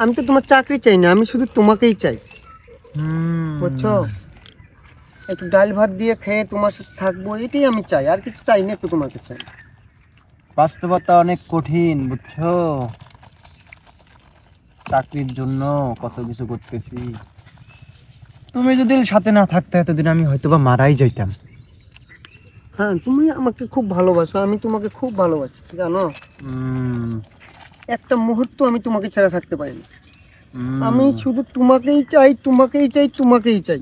আমি তো তোমার চাকরি চাই না আমি শুধু তোমাকেই চাই। বুঝছ? একটু ডাল ভাত দিয়ে খেয়ে তোমার সাথে থাকব এটাই আমি চাই আর কিছু চাই না একটু তোমাকে চাই। বাস্তবতা অনেক কঠিন বুঝছ? চাকরির জন্য কত কিছু করতেছি। তুমি যদি সাথে না থাকতে এতদিন আমি হয়তো বা মারাই যাইতাম। হ্যাঁ তুমি আমাকে খুব ভালোবাসো আমি তোমাকে খুব ভালোবাসি জানো? হুম, একটা মুহূর্ত আমি তোমাকে ছাড়া থাকতে পারি না আমি শুধু তোমাকেই চাই তোমাকেই চাই তোমাকেই চাই।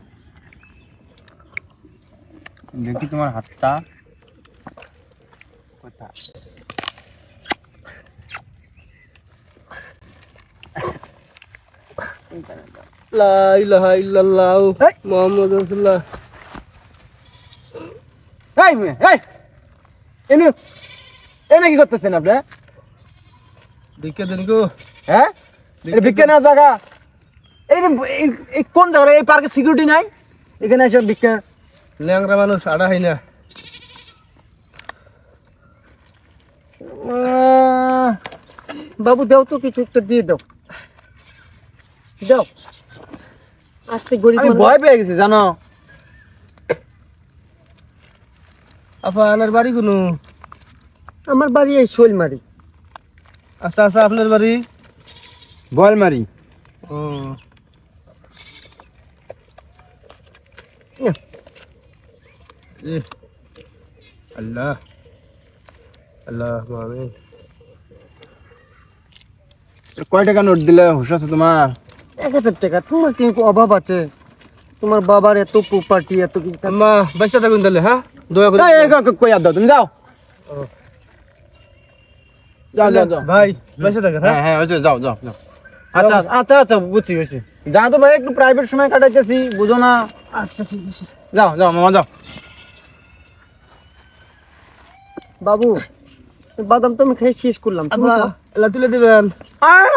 দেখি তোমার হাতটা! মুহাম্মদ রাসূলুল্লাহ। এই মেয়ে, এই! এনে এনে কি করতেছেন আপনি দেখে দেন গো। হ্যাঁ? এটা জায়গা? এই কোন জায়গা এই পার্কে সিকিউরিটি নাই? এখানে এসে ভিক্ষা ল্যাংরা মানুষ আড়া হয় না। বাবু দাও তো কিছু একটা দিয়ে দাও। দাও। আজকে গরিব আমি ভয় পেয়ে গেছি জানো? আপা আনার বাড়ি কোনো? আমার বাড়ি এই শৈলমারি। আচ্ছা আচ্ছা আপনার বাড়ি? বয়লমারি। ও। আল্লাহ। আল্লাহ কয় টাকা নোট দিলে হুশ আছে তোমার? এক হাজার টাকা। তোমার কি অভাব আছে? তোমার বাবার এত প্রপার্টি এত কিছু বাইশটা থাকুন তাহলে হ্যাঁ? দয়া করে কই দাও তুমি যাও। যাও যাও যাও। ভাই বাইশটা থাকেন হ্যাঁ? হ্যাঁ হ্যাঁ হয়েছে যাও যাও যাও। আচ্ছা আচ্ছা আচ্ছা বুঝছি বুঝছি। যা তো ভাই একটু প্রাইভেট সময় কাটাইতেছি বুঝো না। আচ্ছা ঠিক আছে। যাও যাও মামা যাও। বাবু বাদাম তো আমি খেয়ে শেষ করলাম। তুলে দিবেন। আহ!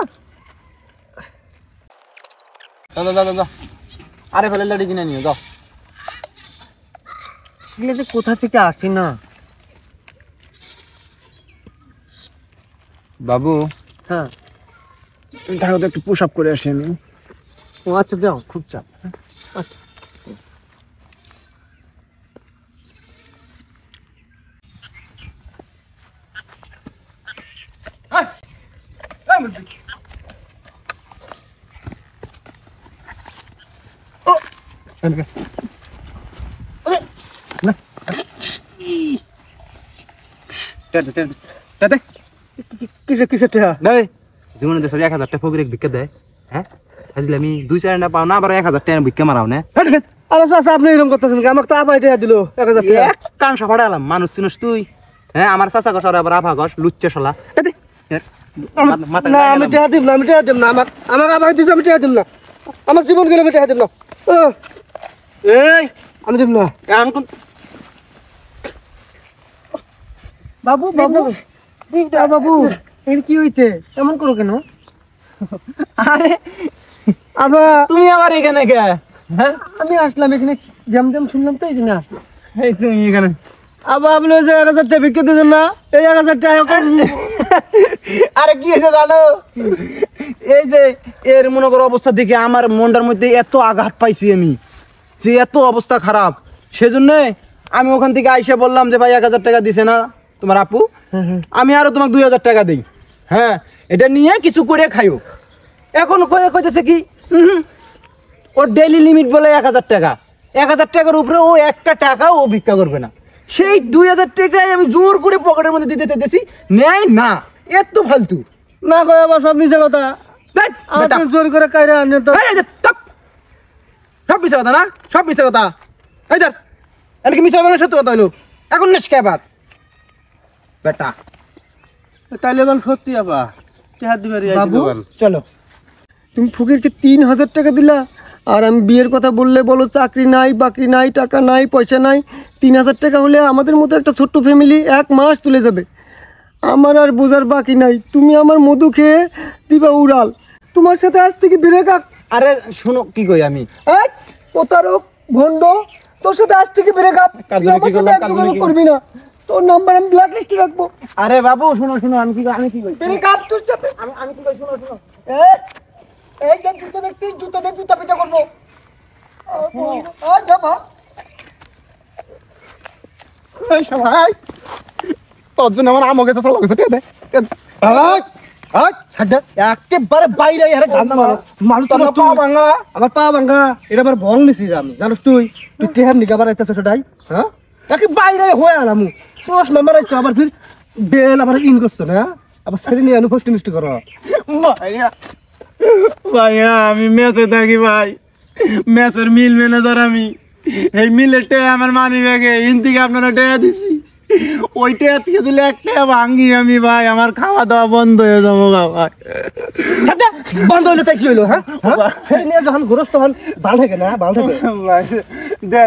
যাও যাও যাও যাও। আরে ফেলে লাড়ি কিনে নিও যাও। যে কোথা থেকে আসে না? বাবু? হ্যাঁ। থাকো তো একটু পুশ আপ করে আসি আমি। ও আচ্ছা যাও খুব চাপ। আচ্ছা। কিসে জীবনে এক হাজার টাকা ফকিরে ভিক্ষা দেয় হ্যাঁ? আসলে আমি দুই চার না পাও না আবার এক হাজার টাকা ভিক্ষা মারাও না। আরে চাচা আপনি এরকম করতেছেন? আমাকে তো আপাই টেহা দিল এক হাজার টাকা কান সাফাড়া এলাম মানুষ চিনিস তুই হ্যাঁ? আমার চাচা আবার আভা গছ লুচ্চে শালা। এ দে, এর, মাথা- মাথা না আমি। টেহা দিব না আমি টেহা দিব না। আমার আমার আপাই দিছে আমি দিব না। আমার জীবন গেলে আমি টেহা দিব না। এই আমি দিব না। এখন বাবু বাবু। বাবু। এর কি হয়েছে এমন করো কেন? আরে আবার তুমি আবার এখানে কে? হ্যাঁ আমি আসলাম এখানে শুনলাম তো এই জন্য আসলাম। এই তুমি এখানে। আবার আপনি ওই যে এক হাজার টাকা বিক্রি দিয়েছেন না? এই এক হাজার টাকা আরে কি হয়েছে জানো? এই যে এর মনে করো অবস্থা দেখে আমার মনটার মধ্যে এত আঘাত পাইছি আমি যে এত অবস্থা খারাপ। সেজন্য আমি ওখান থেকে আইসা বললাম যে ভাই এক হাজার টাকা দিছে না। তোমার আপু? আমি আরও তোমাকে দুই হাজার টাকা দিই। হ্যাঁ এটা নিয়ে কিছু করে খাইও। এখন কইতেছে কি ওর ডেইলি লিমিট বলে এক হাজার টাকা। এক হাজার টাকার উপরে ও একটা টাকাও ও ভিক্ষা করবে না। সেই দুই হাজার টাকায় আমি জোর করে পকেটের মধ্যে দিতে চাইতেছি নেয় না। এত ফালতু। না কয় আবার সব মিছে কথা। জোর করে কাইরা আনেন তো। সব মিশে কথা না? সব মিশে কথা। এই ধর এদিকে মিশে কথা সত্যি কথা হইল এখন নেস কে আবার? বেটা। তাইলে এবার সত্যি আপা টেহার দিবে বাবু চলো। তুমি ফকিরকে তিন হাজার টাকা দিলা আর আমি বিয়ের কথা বললে বলো চাকরি নাই বাকরি নাই টাকা নাই পয়সা নাই তিন হাজার টাকা হলে আমাদের মতো একটা ছোট্ট ফ্যামিলি এক মাস চলে যাবে। আমার আর বোঝার বাকি নাই তুমি আমার মধু খেয়ে দিবা উড়াল। তোমার সাথে আজ থেকে ব্রেক আপ আরে শোনো কি কই আমি। প্রতারক ভণ্ড তোর সাথে আজ থেকে ব্রেক আপ কার জন্য কি করলাম? কার জন্য কি করবি না। তোর নাম্বার আমি ব্ল্যাক লিস্টে রাখব। আরে বাবু শোনো শোনো আমি কি আমি কি কই তোর সাথে আমি আমি কি কই শোনো শোনো। এই, যে জুতো দেখছি জুতো দিয়ে জুতা পিঠা করব। আয় যা ভাই এই সবাই তোর জন্য আমার আমও গেছে চলো গেছে টিয়া দে টিয়া দে। আয় আয় ছাড় একেবারে বাইরে আরে গান্দা মারো মানুষ। তো আমার পা ভাঙা। আমার পা ভাঙ্গা এটা আমার ভং নিছি আমি জানোস তুই? তুই টেহার নিকা বার একটা ছোটটাই হ্যাঁ? একে বাইরে হয়ে আলাম। সোস নাম্বার আইছো আবার ফির বেল আবার ইন করছ না? আবার ছেড়ে নিয়ে আনু ফষ্টি মিষ্টি করো। ভাইয়া ভাইয়া আমি মেসে থাকি ভাই। মেসের মিল ম্যানেজার আমি। এই মিলের টে আমার মানি ব্যাগে ইন থেকে আপনারা টেয়া দিছি। ওই টেয়া থেকে যদি এক টাকা ভাঙ্গি আমি ভাই আমার খাওয়া দাওয়া বন্ধ হয়ে যাব ভাই বন্ধ হইল তাই কি হইল হ্যাঁ? হ্যাঁ? ছেড়ে নিয়ে যখন ঘুরস তখন ভালো থাকে না দেন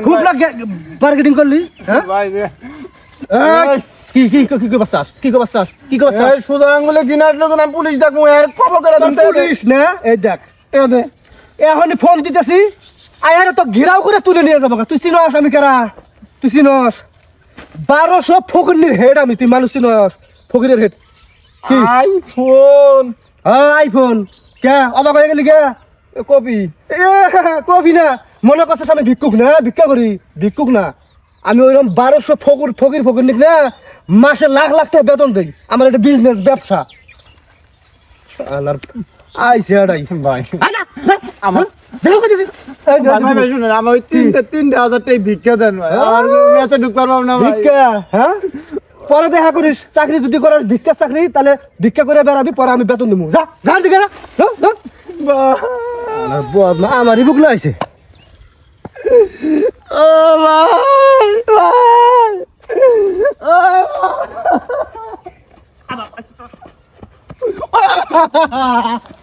খুব না বার্গেটিং করলি হ্যাঁ? ভাই এই, কি কি কি কি কি চাস এই সুদা আঙ্গুলে কিনার লোক আমি পুলিশ ডাকবো এর খবর করে দেন পুলিশ না? এই দেখ দে। এখন ফোন দিতেছি আয়ারে তো ঘিরাও করে তুলে নিয়ে যাব তুই চিনস আমি কারা? তুই চিনস? বারোশো ফকির হেড আমি তুই মানুষ চিনস? ফকিরের হেড কি? আইফোন আইফোন কে? অবাক হয়ে গেলি কে? কপি। এ কবি না। মনে করছিস আমি ভিক্ষুক না? ভিক্ষা করি? ভিক্ষুক না। আমি ওইরকম বারোশো ফকুর ফকির ফকির নিক না মাসে লাখ লাখ টাকা বেতন দেই। আমার একটা বিজনেস ব্যবসা। আইসে আড়াই। ভাই। আমার আমার তিনটে তিনটে হাজার টাকা ভিক্ষা দেন ভাই। আমার ম্যাচে ঢুকতে পারব না ভিক্ষা হ্যাঁ? পরে দেখা করিস। চাকরি যদি করার ভিক্ষা চাকরি তাহলে ভিক্ষা করে বেড়াবি পরে আমি বেতন দেবো যা যা দিকে যা যা, যা। আর বদনা আমারই বুক লাইছে ও ভাই ভাই